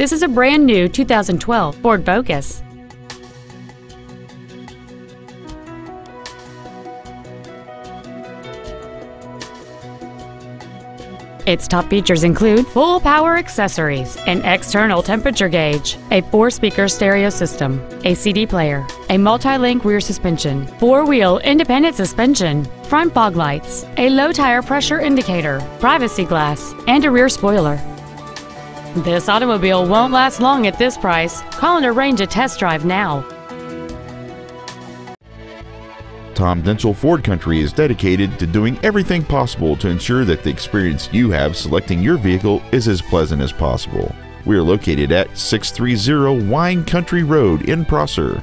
This is a brand new 2012 Ford Focus. Its top features include full power accessories, an external temperature gauge, a four speaker stereo system, a CD player, a multi link rear suspension, four wheel independent suspension, front fog lights, a low tire pressure indicator, privacy glass, and a rear spoiler. This automobile won't last long at this price. Call and arrange a test drive now. Tom Denchel Ford Country is dedicated to doing everything possible to ensure that the experience you have selecting your vehicle is as pleasant as possible. We are located at 630 Wine Country Road in Prosser.